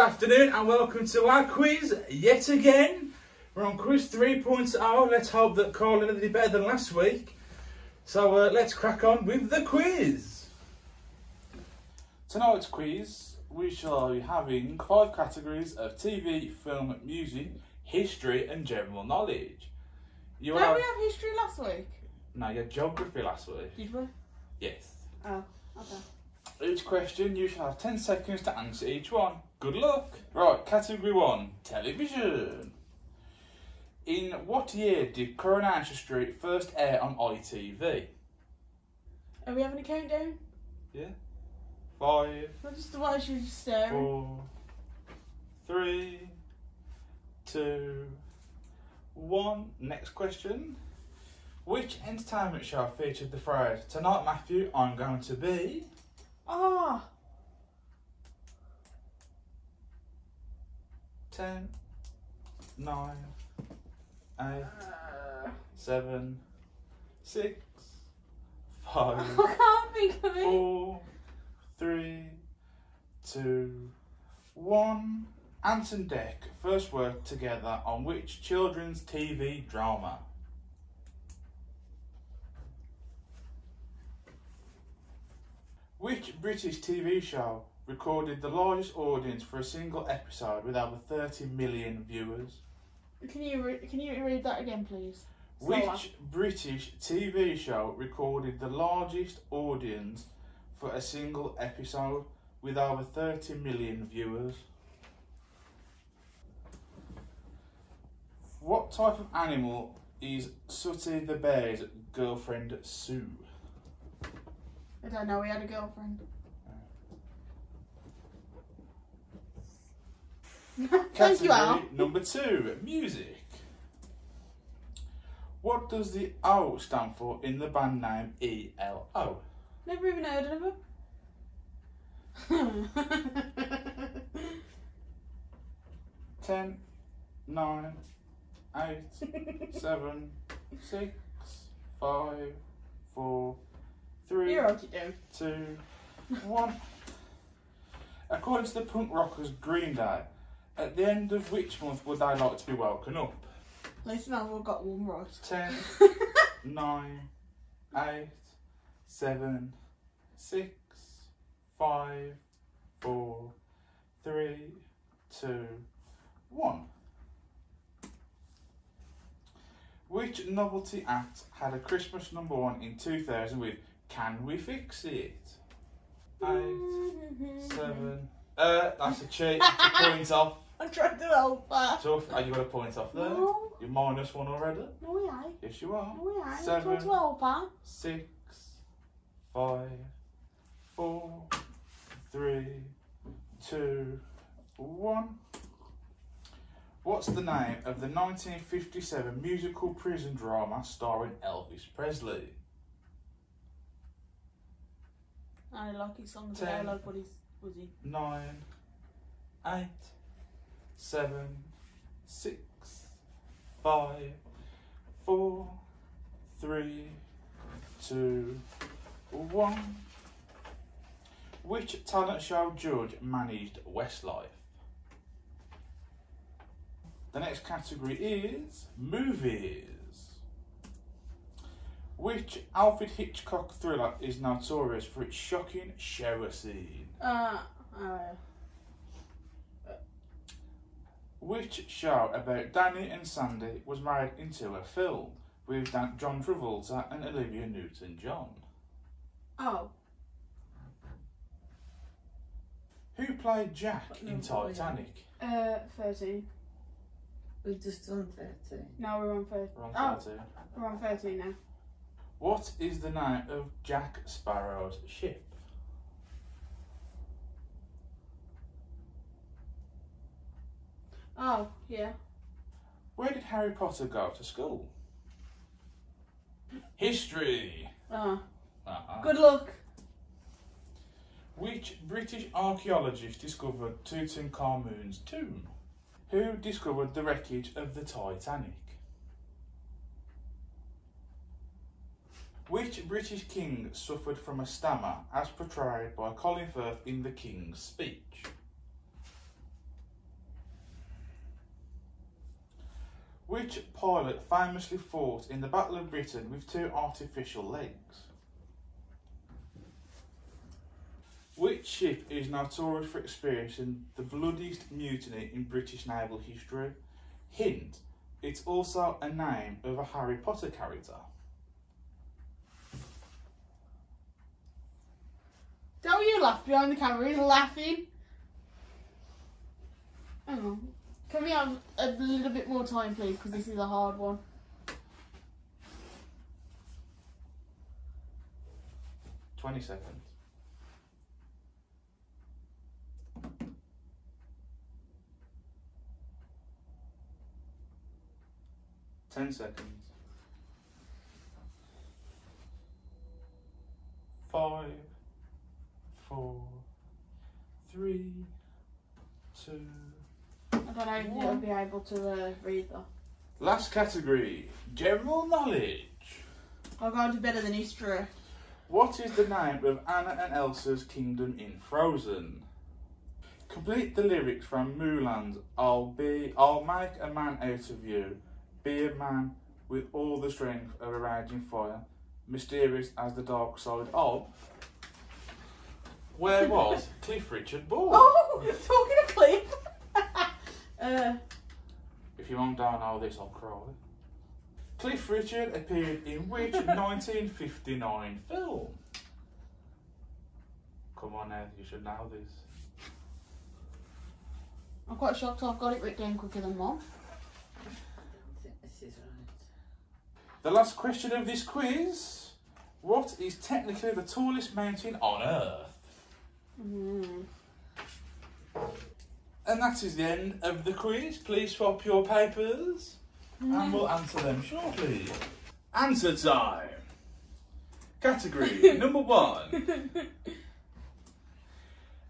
afternoon and welcome to our quiz yet again. We're on quiz 3.0. Let's hope that Carl did better than last week. So uh, let's crack on with the quiz. Tonight's quiz, we shall be having five categories of TV, film, music, history, and general knowledge. You Did will we have history last week? no, you had geography last week. Did we? Yes. Oh, okay. Each question, you shall have 10 seconds to answer each one. Good luck. Right, category one, television. In what year did Coronation Street first air on ITV? Are we having a countdown? Yeah. Five, Not just what I should just staring. four, three, two, one. Next question. Which entertainment show featured the phrase, Tonight, Matthew, I'm going to be? Ah, 10, 9, 8, uh, 7, 6, 5, I can't think of it. 4, 3, 2, 1. Ant and Dec first worked together on which children's TV drama? Which British TV show recorded the largest audience for a single episode with over 30 million viewers? Can you re- can you read that again, please? Which Slower. British TV show recorded the largest audience for a single episode with over 30 million viewers? What type of animal is Sooty the Bear's girlfriend Sue? I don't know. he had a girlfriend. Thank you, Al. Number two, music. What does the O stand for in the band name ELO? Never even heard of her. Ten, nine, eight, seven, six, five, four, three, You're right, you do. two, one. According to the punk rockers Green Day, at the end of which month would I like to be woken up? At least now we've got one right. Ten, nine, eight, seven, six, five, four, three, two, one. Which novelty act had a Christmas number one in 2000 with Can We Fix It? Eight, seven. Uh, that's a cheat. Point off. I'm trying to help her. Tough. Oh, you got a point off there. No, You're minus one already. no, we ain't. Yes, you are. No, we ain't. I'm Seven. trying to help her. six, five, four, three, two, one. What's the name of the 1957 musical prison drama starring Elvis Presley? I like his songs. Ten. I like what he's was he. Nine, eight, seven, six, five, four, three, two, one. Which talent show judge managed Westlife? The next category is movies. Which Alfred Hitchcock thriller is notorious for its shocking shower scene? Uh, uh, Which show about Danny and Sandy was made into a film with Dan- John Travolta and Olivia Newton-John? oh, Who played Jack in number are we on? Titanic? uh, thirteen. We've just done 30. No, we're on thirteen. We're on Oh, 13. we're on thirteen now. What is the name of Jack Sparrow's ship? Oh, yeah. Where did Harry Potter go to school? History. Oh, Uh-huh. good luck. Which British archaeologist discovered Tutankhamun's tomb? Who discovered the wreckage of the Titanic? Which British king suffered from a stammer as portrayed by Colin Firth in The King's Speech? Which pilot famously fought in the Battle of Britain with two artificial legs? Which ship is notorious for experiencing the bloodiest mutiny in British naval history? Hint, it's also a name of a Harry Potter character. Don't you laugh behind the camera. He's laughing. On. Can we have a little bit more time, please? Because this is a hard one. Twenty seconds. Ten seconds. Five, four, three, two. I don't know if you'll be able to uh, read that. Last category, general knowledge. I'll go into better than history. What is the name of Anna and Elsa's kingdom in Frozen? Complete the lyrics from Mulan's I'll be I'll make a man out of you. Be a man with all the strength of a raging fire, mysterious as the dark side of Where was Cliff Richard born? Oh, you're talking to Cliff. Uh, If you won't don't know this, I'll cry. Cliff Richard appeared in which 1959 film? Come on now, you should know this. I'm quite shocked I've got it written down quicker than mom. This is right. The last question of this quiz. What is technically the tallest mountain on Earth? Mm. And that is the end of the quiz. Please swap your papers and we'll answer them shortly. Answer time. Category number one.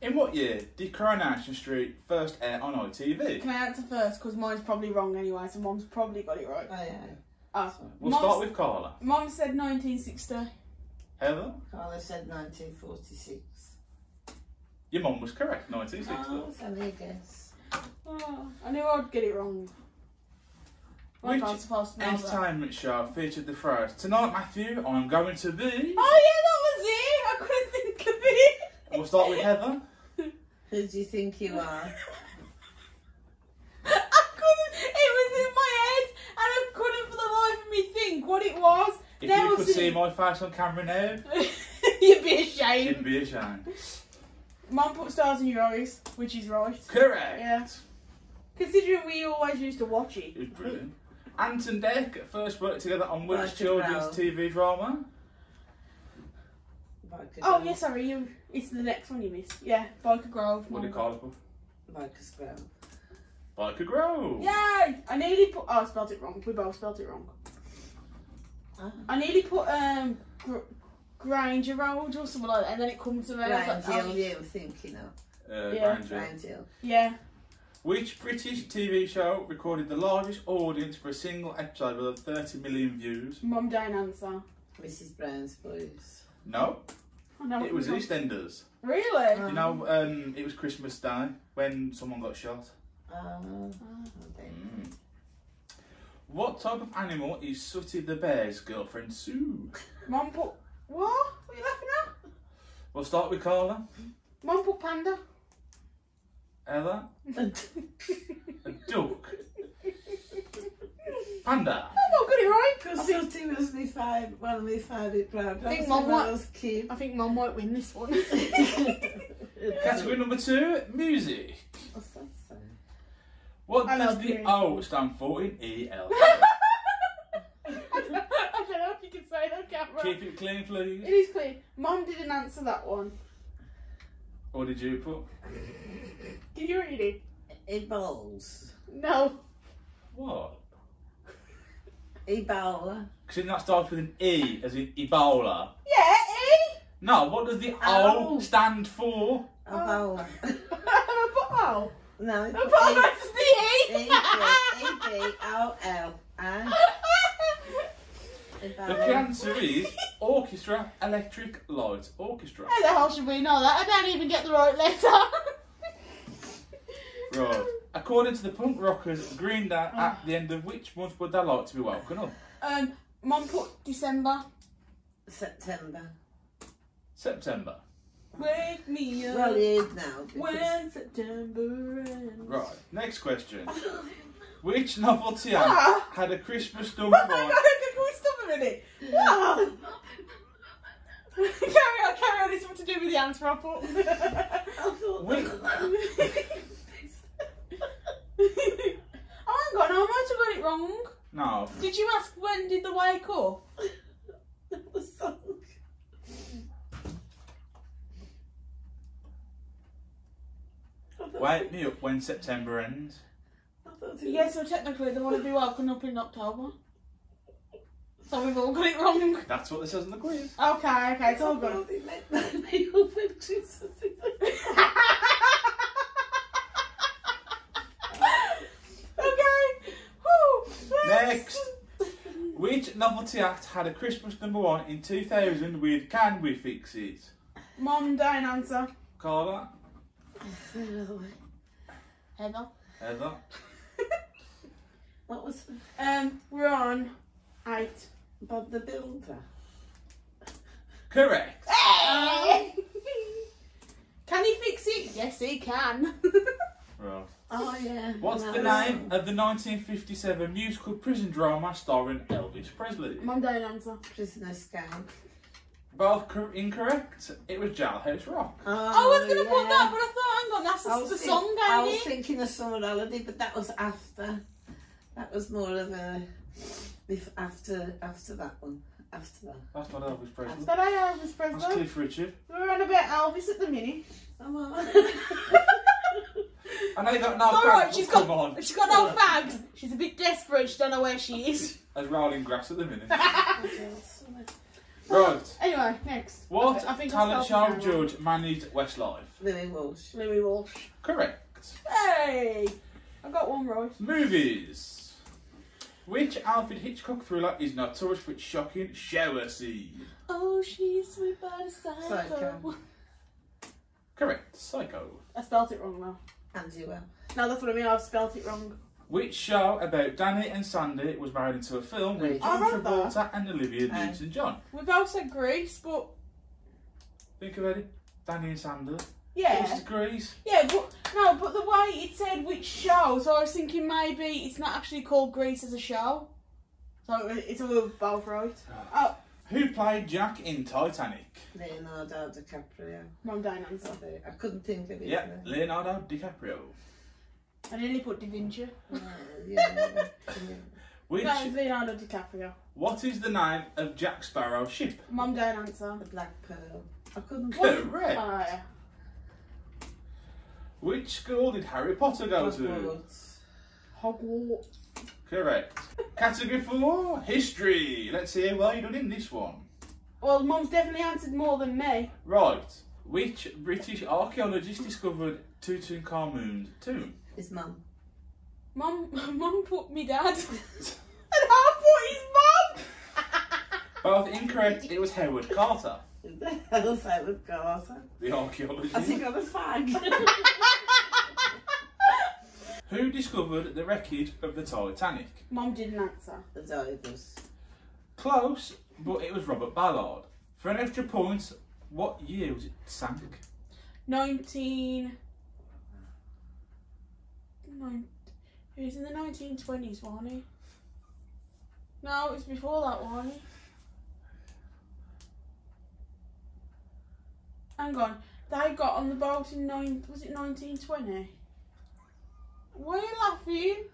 In what year did Coronation Street first air on ITV? Can I answer first? Because mine's probably wrong anyway, so mom's probably got it right. Oh yeah. Ah, We'll Mom's- start with Carla. Mom said 1960. Heather, Carla said 1946. Your mum was correct, 1960. Oh, it's only a guess. Oh, I knew I'd get it wrong. Like I Which was supposed to know that. entertainment show featured the phrase, Tonight, Matthew, I'm going to be. Oh yeah, that was it. I couldn't think of it. We'll start with Heather. Who do you think you are? I couldn't. It was in my head, and I couldn't for the life of me think what it was. If Now you could it's see in- my face on camera now, You'd be ashamed. you'd be ashamed. Mum put stars in your eyes, which is right. Correct. Yeah. Considering we always used to watch it. It was brilliant. Ant and Dec first worked together on which Like children's crowd. TV drama? Byker Oh Grove. yeah, sorry, you. It's the next one you missed. Yeah, Byker Grove. What do you call it? called? Byker's Grove. Byker Grove. Yay! I nearly put. Oh, I spelled it wrong. We both spelled it wrong. Ah. I nearly put um Gr- Granger Road or something like that, and then it comes to me. I was Round like, Hill, oh, you were thinking of. Uh, Yeah. Granger. Round Hill. yeah. Which British TV show recorded the largest audience for a single episode with 30 million views? Mum don't answer. Mrs. Brown's Boys. No, I know it was Mum- EastEnders. Really? Oh. You know, um, it was Christmas Day when someone got shot. Oh, okay. Mm. What type of animal is Sooty the Bear's girlfriend Sue? Mum put. What? What are you laughing at? We'll start with Carla. Mum put panda. Ella. A duck. Panda. Oh, I got it right. Because Sooty was my five, one of my favourite programs. I think when Mum wa- I was kid. I think Mum might win this one. Category number two, music. What's that say? What I does the music. O stand for in E EL? I don't know if you can say it on camera. Keep it clean, please. It is clear. Mum didn't answer that one. What did you put? Did you read it? It bowls. No. What? Ebola. Because that starts with an E, as in Ebola. Yeah, E. No, what does the O Oh. stand for? Ebola. oh. No, I it's thought that's E the B E. E B O L. Ah, The answer is Orchestra Electric Light Orchestra. How the hell should we know that? I don't even get the right letter. Right. According to the punk rockers, Green Day, at the end of which month would they like to be woken up? Um, Mum put December. September. September. Wake me up. Well, he is now. when September ends. Right. Next question. Which novelty act Ah. had a Christmas number Oh my one? god, can we stop a minute? What? carry on, carry on. This is what to do with the answer I put. I thought Wait. oh, hang on, I might have got it wrong. No. Did you ask when did the wake up? that was song. I Wake me up when September ends. I thought Yeah, so technically they want to be woken up in October. So we've all got it wrong. That's what this says in the quiz. Okay, okay, it's all good. thought it meant that they all went to okay. Whew. Next. Which novelty act had a Christmas number one in 2000 with Can We Fix It? Mom, don't answer. Carla? Heather. Heather? What was Um, we're on eight. Bob the Builder? Correct. Um, can he fix it? Yes, he can. Right. Oh yeah. What's No, the that's- name of the 1957 musical prison drama starring Elvis Presley? Mom, don't answer. Prisoner Scout. Both incorrect. It was Jailhouse Rock. Oh, I was going to put that, but I thought, hang on, that's I the, was the think- song, I was it? thinking of Summer Holiday, but that was after. That was more of a. bef- After after that one. After that. That's not Elvis Presley. But I Elvis That's Presley. Cliff Richard. We're on about Elvis at the minute. Oh, well. I know you got no It's alright, facts, she's but got, on. she's got no fags. She's a bit desperate. She don't know where she is. There's rolling grass at the minute. Right. anyway, next. What I I think talent I'll show start with judge managed Westlife? Louis Walsh. Louis Walsh. Correct. Hey! I got one right. Movies. Which Alfred Hitchcock thriller is notorious for its shocking shower scene? Oh, she's sweet by the psycho. Psycho. Correct. Psycho. I spelt it wrong now. Andy well. No, that's what I mean. I've spelt it wrong. Which show about Danny and Sandy was married into a film with Right. John I wrote Travolta and Olivia Aye. Newton-John? We both said Grease, but Think about it. Danny and Sandy. This yeah. is Grease. Yeah, but no, but the way it said which show, so I was thinking maybe it's not actually called Grease as a show. So it- it's all both right. Ah. Oh, Who played Jack in Titanic? Leonardo DiCaprio. Mum don't answer. I couldn't think of it. Yeah, then. Leonardo DiCaprio. I nearly put Da Vinci. Oh, yeah, yeah. Which? No, it's Leonardo DiCaprio. What is the name of Jack Sparrow's ship? Mum don't answer. The Black Pearl. I couldn't. Correct. Yeah. Which school did Harry Potter go to? Hogwarts. Hogwarts. Correct. Category four, history. Let's see how well you done in this one. Well, Mum's definitely answered more than me. Right. Which British archaeologist discovered Tutankhamun's tomb? His mum. Mum, Mum put me dad. and I put his mum. Both incorrect. It was Howard Carter, Who the hell's that with Carter? the archaeologist. Has he got a fag? Who discovered the wreckage of the Titanic? Mom didn't answer. the divers. Close, but it was Robert Ballard. For an extra point, what year was it sank? 19. Nine, he was in the 1920s, wasn't he? No, it was before that, wasn't he? Hang on. They got on the boat in nine. Was it 1920? Why are you laughing?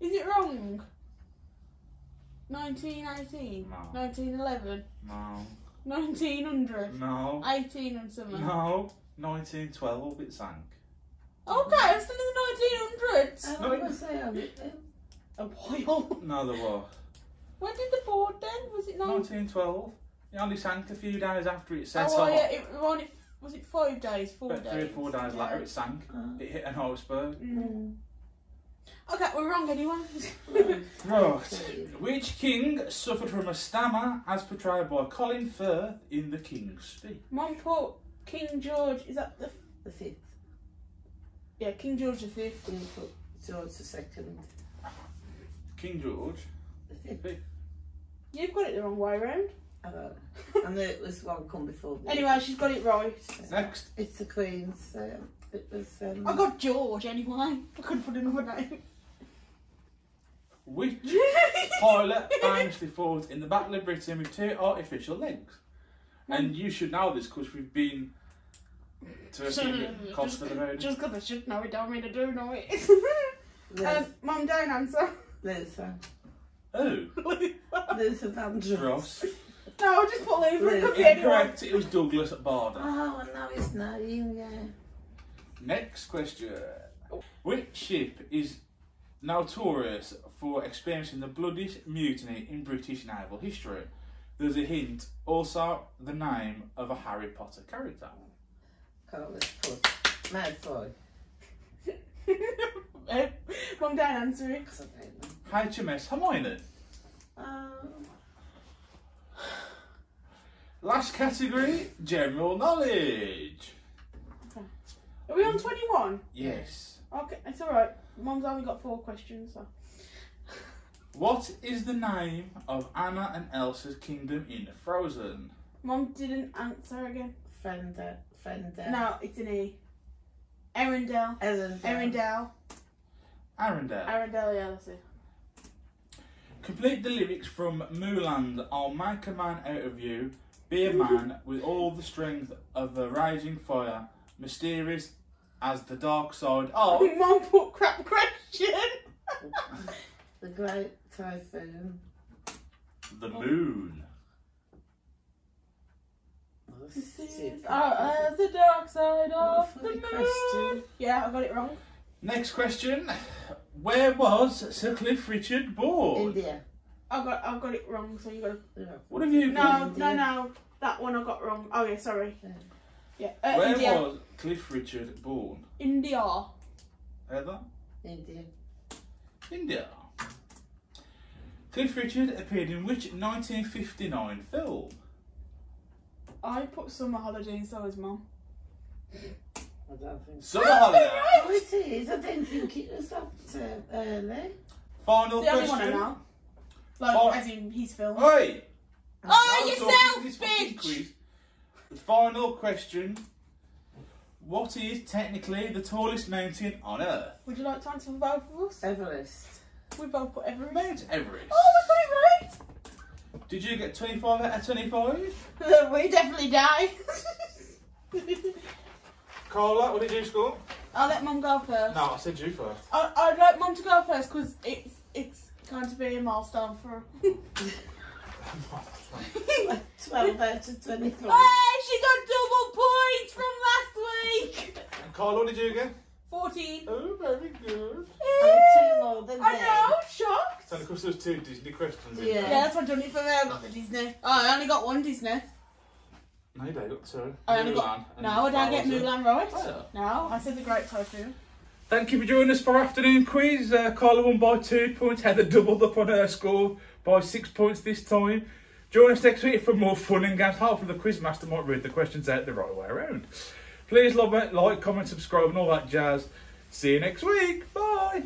Is it wrong? 1918? No. 1911? No. 1900? No. 18 and something? No. 1912 it sank. Okay, I'm still in the 1900s. How long was they on it then? A while. No, there was. When did the board then? Was it 19? 1912. It only sank a few days after it set Oh, off. yeah, it, only, was it five days? Four About days? three or four days Yeah. later, it sank. Oh. It hit an iceberg. Mm. Okay, we're wrong anyway. Right. Which king suffered from a stammer as portrayed by Colin Firth in The King's Speech? Mum put King George, is that the. The fifth. Yeah, King George the Fifth. Put George the second. King George. The fifth. You've got it the wrong way round. I know. Knew it was one come before. me. Anyway, she's got it right. Next. It's the Queen's. Um, it was. Um, I got George anyway. I couldn't put another name. Which pilot famously fought in the Battle of Britain with two artificial legs? And you should know this because we've been to a few Costa the Moon. Just because I should know it, don't mean I do know it. Luther. um, Mum, don't answer. Luther. Oh, Luther Vandross. Ross. no, I'll just put Luther. It could be Yeah, anyone. Incorrect. It was Douglas Bader. Oh, I know his name, yeah. Next question. Which ship is notorious for experiencing the bloodiest mutiny in British naval history? There's a hint. Also, the name of a Harry Potter character. Oh, Carlos put Malfoy. Mum, don't answer it. 'cause I don't know. HMS Hermione. Last category, general knowledge. Are we on 21? Yes. Okay, it's alright. Mum's only got four questions, so. What is the name of Anna and Elsa's kingdom in Frozen? Mum didn't answer again. Fender. Fender. No, it's an E. Arendelle. Ellen. Arendelle. Arendelle. Arendelle, yeah, that's it. Complete the lyrics from Mulan. I'll make a man out of you. Be a man with all the strength of a raging fire, mysterious as the dark side of. Mum put crap question. The Great Typhoon. The moon. This is oh, uh, the dark side of the moon. question. Yeah, I got it wrong. Next question. Where was Sir Cliff Richard born? India. I got I got it wrong. So you got to What have you no got? no no that one I got wrong. Oh yeah, sorry. Yeah. Yeah, uh, Where India. was Cliff Richard born? India. India. Heather? India. India. Cliff Richard appeared in which 1959 film? I put summer holiday and so is mum. I don't think so. Summer holiday. Oh, it is. I didn't think it was that early. Final the only one I question. Know. Like Oh. as in his film. Oi! Oh, I was yourself, talking this fucking bitch! The final question. What is technically the tallest mountain on Earth? Would you like to answer for both of us? Everest. We both put Everest. Mount Everest. Oh, we got it Did you get 25 out of 25? we definitely die. Carla, what did you score? I'll let mum go first. No, I said you first. I, I'd like mum to go first because it's it's going to be a milestone for 12 out of 23. Hey, she got double points from last week. And Carla, what did you get? 14. Oh, very good. I'm two more than I know, shocked. So, of course, there's two Disney questions Yeah. Yeah, that's what I've done it for me. I got the Disney. Oh, I only got one Disney. No, you don't. got two. I only got- Mulan and No, I don't get Frozen. Mulan right. Oh. No, I said the Great Typhoon. Thank you for joining us for afternoon quiz. Uh, Carla won by two points. Heather doubled up on her score by six points this time. Join us next week for more fun and games. Hopefully the quiz master might read the questions out the right way around. Please love it, like, comment, subscribe and all that jazz. See you next week. Bye.